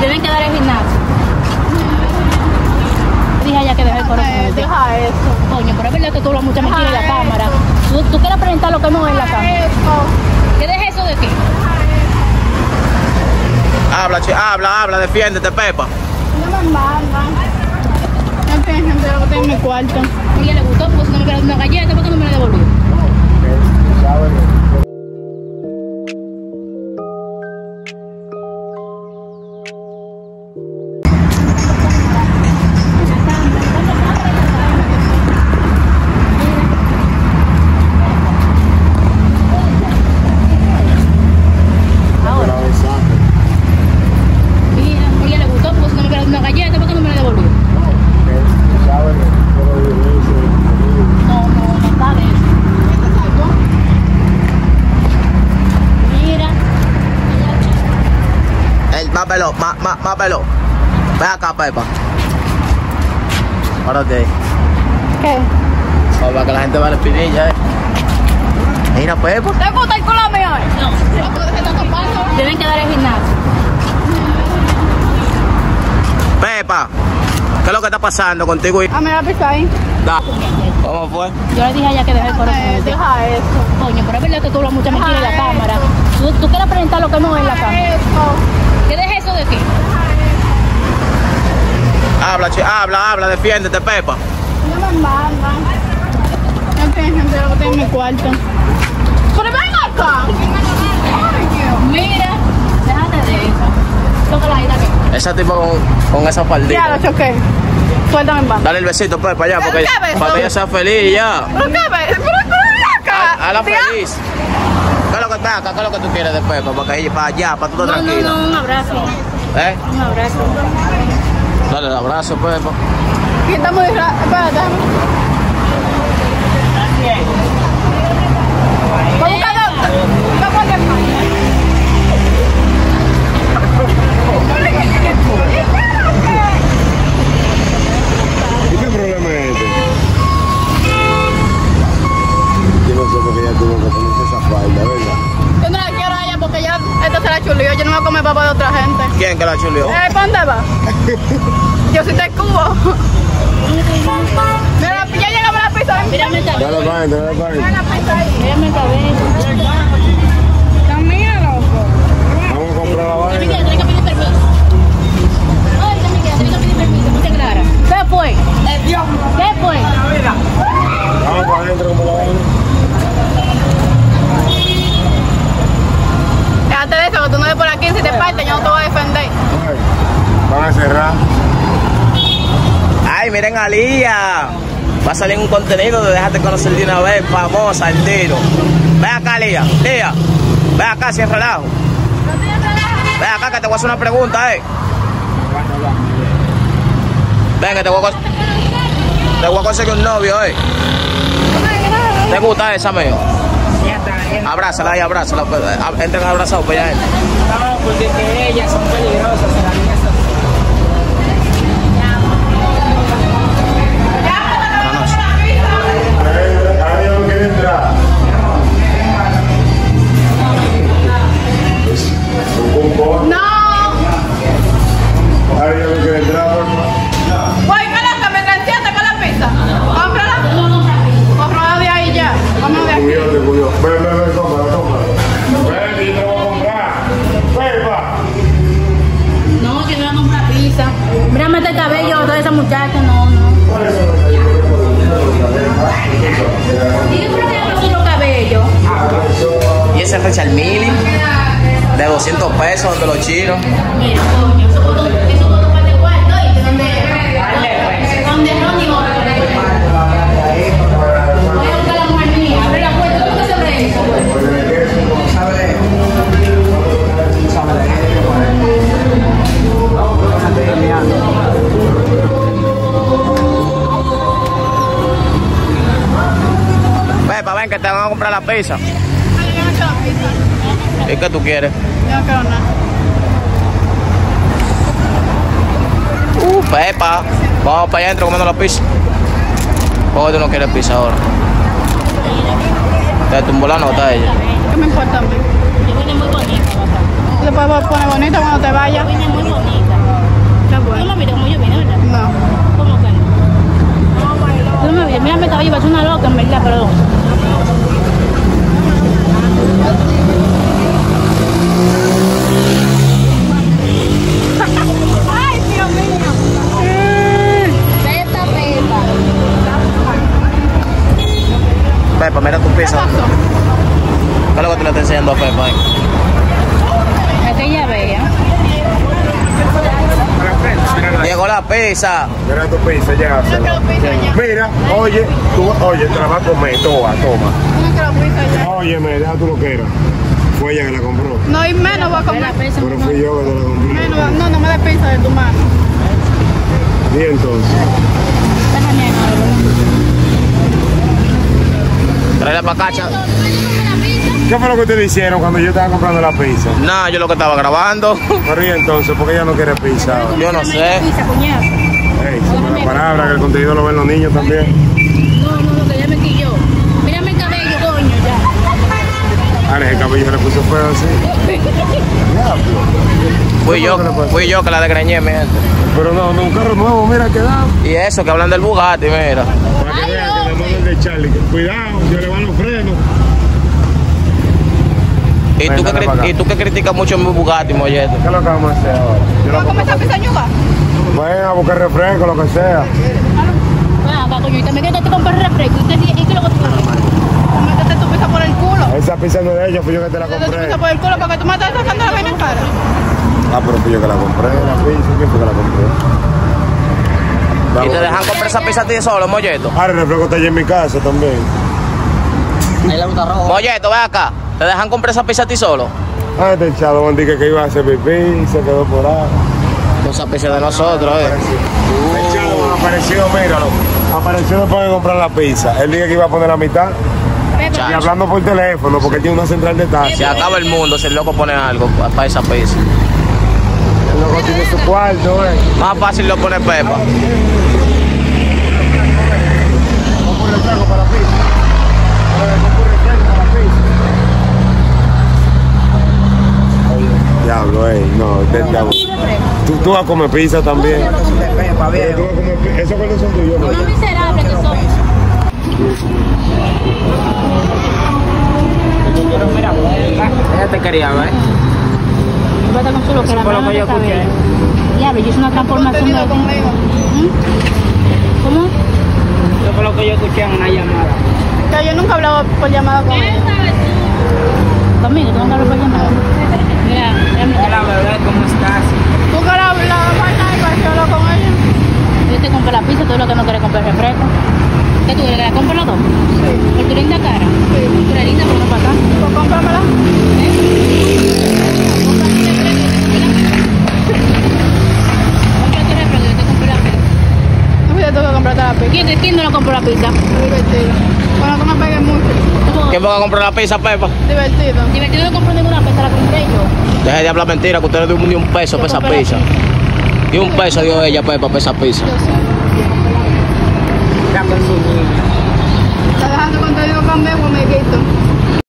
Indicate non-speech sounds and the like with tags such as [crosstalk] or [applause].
Tienen que dar el gimnasio. Dije a ella que deje el coro deja eso. Coño, pero es verdad que tú hablas mucha mentira en la cámara. Tú, tú quieres presentar lo que no es en la cámara. Eso. ¿Qué deja eso de qué? Habla, chi- habla, habla, defiéndete, Pepa. No me mandan. No tengo en mi cuarto. A ella le gustó porque si no me quedó una galleta, ¿por qué no me la devolvió? Más veloz, más, más, más veloz. Ven acá, Pepa. Párate. ¿Qué? Oh, Para que la gente vaya a pedir ya, eh. Mira, Pepa. ¿Te gusta el culo mío? eh? No, tienen que dar el gimnasio. Pepa. ¿Qué es lo que está pasando contigo? y- Ah, me la pisa ahí. Da. ¿Cómo fue? Yo le dije a ella que deje el contigo. deja eso. Coño, pero es verdad que tú hablas mucha mentira en la cámara. Tú, tú quieres presentar lo que no es en la cámara. Eso. ¿Qué deja eso de qué? Habla, habla, habla, defiéndete, Pepa. No me mandan. No tiene gente lo tengo en mi cuarto. Pero ven acá. Mira, déjate de eso. Tócala ahí, dale. Esa tipo con, con esa Ya faldita. lo choqué. Suéltame en banda. Dale el besito, Pepa, ya, porque para que ella sea feliz ya. ¿Pero qué ves? ¿Pero acá? A, la feliz. ¿Qué es lo que ven acá? ¿Qué es lo que tú quieres de Pepa? Para que ella para allá, para estar No, no, tranquilo. no, un abrazo. ¿Eh? Un abrazo. Dale el abrazo, Pepa. Aquí está muy raro. Espérate, déjame. Voy buscando. Voy a poner más. ¿Y qué problema es este? Yo no sé por qué ella tuvo que ponerse esa falda, ¿verdad? Yo no la quiero a ella porque ya esta se la chulió. De otra gente. ¿Quién que la chuleó? Eh, ¿para dónde va? [laughs] Yo soy de Cuba. [laughs] Mira, ya llegamos a la pizza. Mírame el cabello. Dale dale adentro. la pizza ahí. Mírame el cabello. También, loco. Vamos a comprar la Dame que vaina. tiene que pedir permiso. Ay, dame que tiene que pedir permiso. Muchas gracias. ¿Qué fue? ¿Qué fue? Vamos para adentro como la vaina. Déjate de eso, que tú no ves por aquí. Si te partes, yo no te voy a defender. Van a cerrar. Ay, miren a Lía. Va a salir un contenido de Déjate conocer de una vez, famosa, al tiro. Ven acá, Lía. Lía. Ven acá, sin relajo. Ven acá que te voy a hacer una pregunta, eh. Ven que te voy a, te voy a conseguir un novio, eh. ¿Te gusta esa, mío? Abrázala ahí, abrázala. pues, eh, Entren abrazados, pues ya. No, porque que ellas son peligrosas, no pizza. Mírame este cabello, toda esa muchacha, no, no. Quiero cabello. Y ese Richard Mille de 200 pesos de los chinos. Mira, coño, eso la pizza. Yo. ¿Y qué tú quieres? Yo no quiero nada. Uh, Pepa. Vamos para allá adentro comiendo la pizza. ¿Por qué tú no quieres pizza ahora? Te tumbó la nota ella. ¿Qué me importa a mí? viene muy bonita, papá. Lo puedo poner bonito cuando te vayas. Viene muy bonita. Está bueno. no miras como yo vine, ¿verdad? No. ¿Cómo que no? Me miras. Mírame, caballo, parece una loca, en verdad, pero... Pepa, mira tu ¿Qué pizza. ¿Qué es lo que tú le estás enseñando a Pepa ahí? Aquella bella. Llegó la pizza. Mira tu pizza, ya. Mira, oye, tú, oye, te la vas a comer, toma, toma. Ya. Óyeme, deja tu lo que era. Fue ella que la compró. No, y menos va a comer. Pero fui yo que te la compré. Menos, no, no me des pizza de tu mano. Y entonces, ¿qué fue lo que ustedes hicieron cuando yo estaba comprando la pizza? Nah, yo lo que estaba grabando. [laughs] Pero y entonces, ¿por qué ella no quiere pizza? ahora? Yo no sé. Pizza, cuñado. Ey, son la palabra, que el contenido lo ven los niños también. No, no, no, que ya me quilló. Mírame el cabello, coño, ya. Ahora el cabello le puso feo así. Fui yo, fui yo que la desgreñé, mi gente. Pero no, no, un carro nuevo, mira, quedado. Y eso, que hablan del Bugatti, mira. Que Charlie. Cuidado, yo le van los frenos. ¿Y tú, que, para acá. y tú que criticas mucho mi Bugatti, molleto. ¿Qué es lo que vamos a hacer ahora? Yo ¿Vas a lo comer esa pizza ñuga? Vayan a buscar refresco, lo que sea. Ah, va, coño, y también que te compré refresco. ¿Y qué, y qué es lo que tú comes? Métete tu pizza por el culo. Esa pizza no es de ella, fui yo que te la Métete tu compré. pizza por el culo porque tú me estás sacando la vaina en cara. Ah, pero fui yo que la compré, la pizza, ¿quién fue que la compré? ¿Y te dejan comprar esa pizza a ti solo, molleto? Ahora el refresco está allá en mi casa también. Molleto, ve acá. ¿Te dejan comprar esa pizza a ti solo? Ah, este chalón dije que iba a hacer pipí y se quedó por ahí. Esa pizza de nosotros, eh. El chalón apareció, míralo. Apareció después de comprar la pizza. Él dije que iba a poner la mitad. Y hablando por teléfono, porque él tiene una central de taxi. Se acaba el mundo si el loco pone algo para esa pizza. Loco tiene su cuarto, eh. Más fácil lo pone Pepa. Diablo, ey, no, te diablo. Tú, tú vas a comer pizza también. Pero tú vas a comer pi- ¿Esos cuáles son tuyos? no? No miserable que son. Mira, ella te quería ver. Vete con su lo que la mano yo escuché. Diablo, yo hice una transformación de... ¿Mm? ¿Cómo? Eso fue lo que yo escuché en una llamada. Que yo nunca he hablado por llamada con ella. Conmigo, tú no hablas por llamada. Mira, mira, Hola, bebé, ¿cómo estás? Tú que la, la hablar con ella. yo te compré la pizza, tú lo que no quieres comprar refresco. ¿Qué tú quieres que la compre los dos? ¿Por tu linda cara? Sí. Tú eres linda, pero no para acá. Pues cómpramela. Compra tu refresco, yo te compré la pizza. No fui tú que compraste la pizza. ¿Quién, quién no la la pizza? Divertido. Bueno, tú me pegues mucho. ¿Quién va a comprar la pizza, Pepa? Divertido. Divertido no compró ninguna pizza, la compré yo. Deje de hablar mentira, que usted le dio ni un peso para esa compré la pizza. Y un peso dio ella, Pepa, para esa pizza. Yo sé. Está con